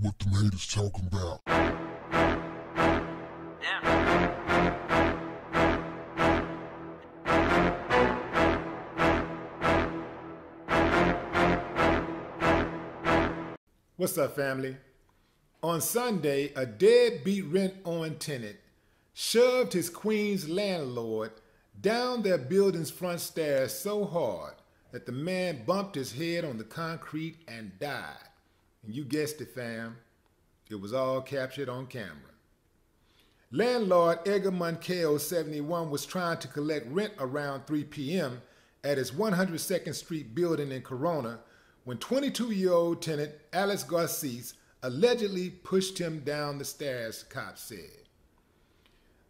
what the haters talking about. What's up, family? On Sunday, a deadbeat rent on tenant shoved his Queens landlord down their building's front stairs so hard that the man bumped his head on the concrete and died. And you guessed it, fam. It was all captured on camera. Landlord Edgar Mosquera, 71, was trying to collect rent around 3 p.m. at his 102nd Street building in Corona when 22 year old tenant Alex Garces allegedly pushed him down the stairs, cops said.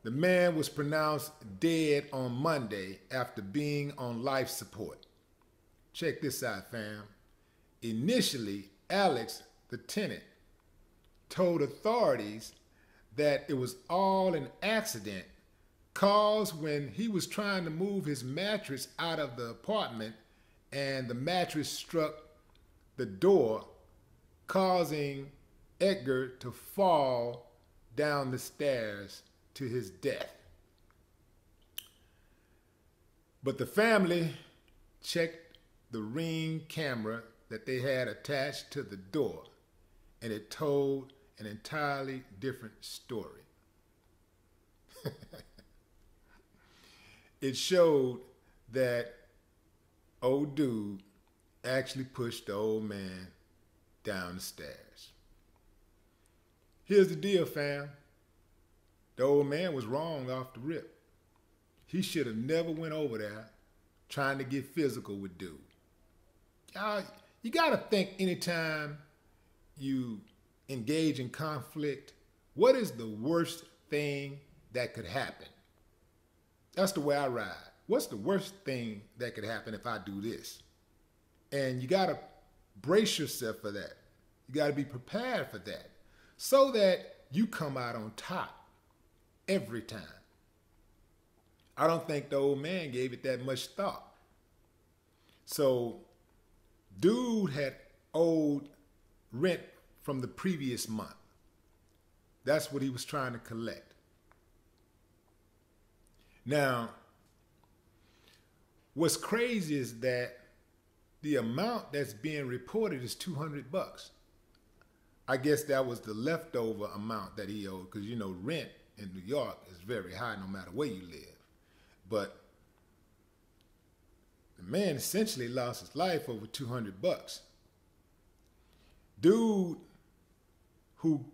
The man was pronounced dead on Monday after being on life support. Check this out, fam. Initially, Alex, the tenant, told authorities that it was all an accident caused when he was trying to move his mattress out of the apartment and the mattress struck the door, causing Edgar to fall down the stairs to his death. But the family checked the ring camera that they had attached to the door, and it told an entirely different story. it showed that old dude actually pushed the old man down the stairs. Here's the deal, fam. The old man was wrong off the rip. He should have never went over there trying to get physical with dude. Y'all, you gotta think anytime you engage in conflict, what is the worst thing that could happen? That's the way I ride. What's the worst thing that could happen if I do this? And you gotta brace yourself for that. You gotta be prepared for that so that you come out on top every time. I don't think the old man gave it that much thought. So, dude had owed rent from the previous month. That's what he was trying to collect. Now, what's crazy is that the amount that's being reported is 200 bucks. I guess that was the leftover amount that he owed because you know rent in New York is very high no matter where you live. But the man essentially lost his life over 200 bucks. Dude who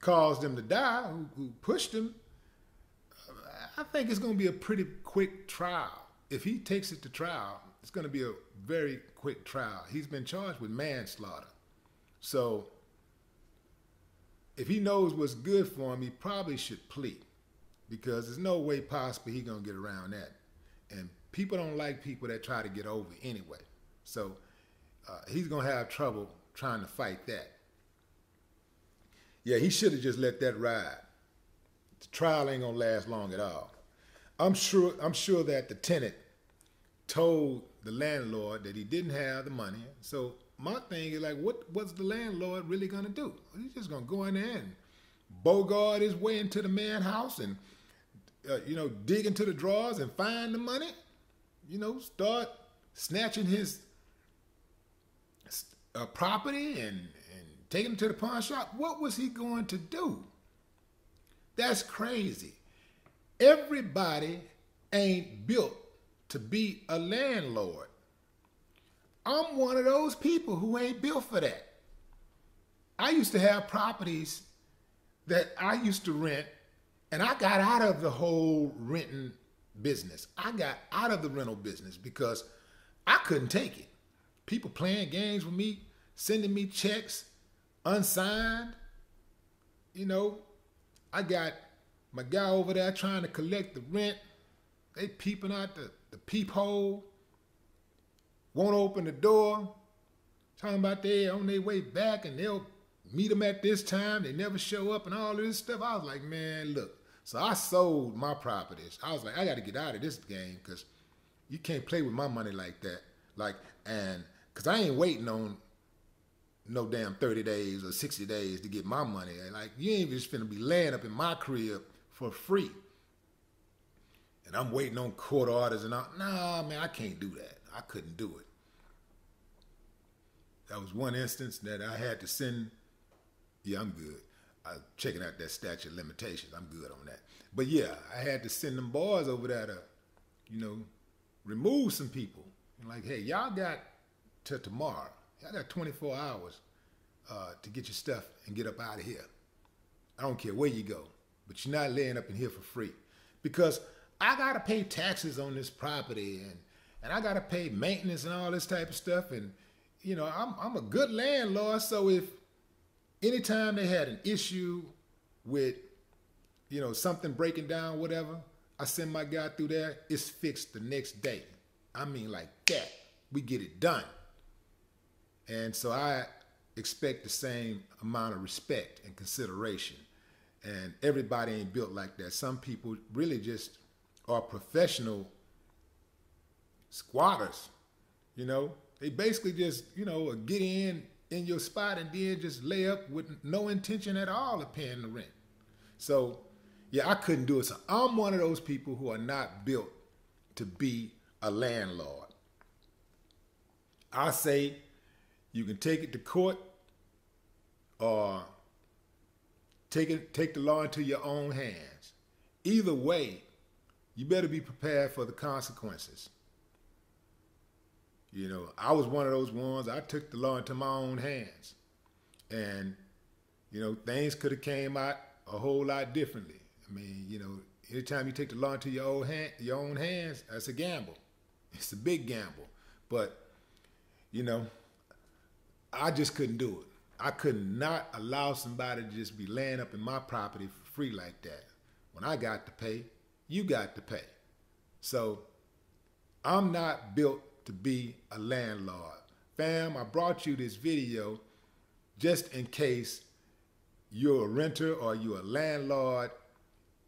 caused him to die, who, who pushed him, I think it's going to be a pretty quick trial. If he takes it to trial, it's going to be a very quick trial. He's been charged with manslaughter. So if he knows what's good for him, he probably should plead because there's no way possible he's gonna get around that. And people don't like people that try to get over anyway. So uh, he's gonna have trouble trying to fight that. Yeah, he should have just let that ride. The trial ain't gonna last long at all. I'm sure. I'm sure that the tenant told the landlord that he didn't have the money. So my thing is like, what what's the landlord really gonna do? He's just gonna go in there and bogart his way into the man house and uh, you know dig into the drawers and find the money. You know, start snatching his uh, property and taking him to the pawn shop. What was he going to do? That's crazy. Everybody ain't built to be a landlord. I'm one of those people who ain't built for that. I used to have properties that I used to rent, and I got out of the whole renting business. I got out of the rental business because I couldn't take it. People playing games with me, sending me checks unsigned. You know, I got my guy over there trying to collect the rent. They peeping out the, the peephole won't open the door, talking about they on their way back and they'll meet them at this time. They never show up and all this stuff. I was like, man, look. So I sold my properties. I was like, I got to get out of this game because you can't play with my money like that. Like, and because I ain't waiting on no damn 30 days or 60 days to get my money. Like, you ain't just finna be laying up in my crib for free. And I'm waiting on court orders and all. Nah, man, I can't do that. I couldn't do it. That was one instance that I had to send. Yeah, I'm good. I'm checking out that statute of limitations. I'm good on that. But yeah, I had to send them boys over there to, you know, remove some people. Like, hey, y'all got to tomorrow. Y'all got 24 hours uh, to get your stuff and get up out of here. I don't care where you go, but you're not laying up in here for free. Because I gotta pay taxes on this property and and I gotta pay maintenance and all this type of stuff. And you know, I'm I'm a good landlord, so if anytime they had an issue with you know something breaking down, whatever, I send my guy through there, it's fixed the next day. I mean like that. We get it done. And so I expect the same amount of respect and consideration. And everybody ain't built like that. Some people really just are professional squatters. You know, they basically just, you know, get in in your spot and then just lay up with no intention at all of paying the rent. So, yeah, I couldn't do it. So I'm one of those people who are not built to be a landlord. I say you can take it to court or take it take the law into your own hands. Either way, you better be prepared for the consequences. You know, I was one of those ones. I took the law into my own hands, and you know, things could have came out a whole lot differently. I mean, you know, anytime you take the law into your own hand, your own hands, that's a gamble. It's a big gamble, but you know, I just couldn't do it. I could not allow somebody to just be laying up in my property for free like that. When I got to pay, you got to pay. So I'm not built to be a landlord. Fam, I brought you this video just in case you're a renter or you're a landlord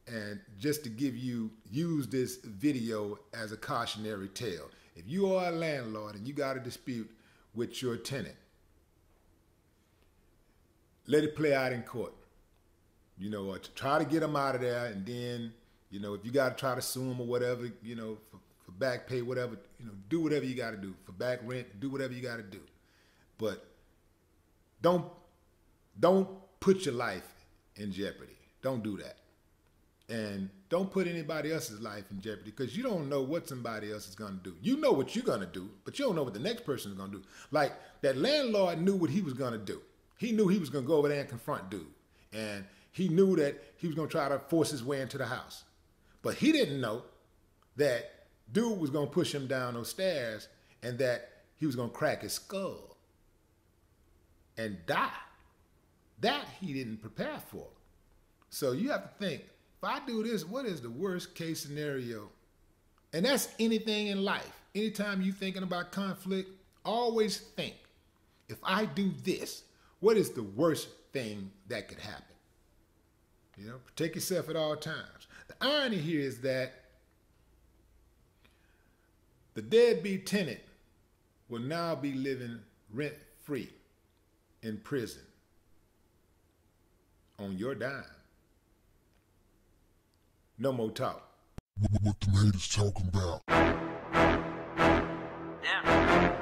and just to give you use this video as a cautionary tale. If you are a landlord and you got a dispute with your tenant, let it play out in court. You know, to try to get them out of there, and then, you know, if you got to try to sue them or whatever, you know, for, for back pay, whatever, you know, do whatever you got to do for back rent, do whatever you got to do, but don't don't put your life in jeopardy. Don't do that, and don't put anybody else's life in jeopardy because you don't know what somebody else is going to do. You know what you're going to do, but you don't know what the next person is going to do. Like that landlord knew what he was going to do he knew he was going to go over there and confront dude. And he knew that he was going to try to force his way into the house. But he didn't know that dude was going to push him down those stairs and that he was going to crack his skull and die. That he didn't prepare for. So you have to think if I do this, what is the worst case scenario? And that's anything in life. Anytime you're thinking about conflict, always think if I do this, what is the worst thing that could happen? You know, protect yourself at all times. The irony here is that the deadbeat tenant will now be living rent free in prison on your dime. No more talk. What, what the haters talking about? Yeah.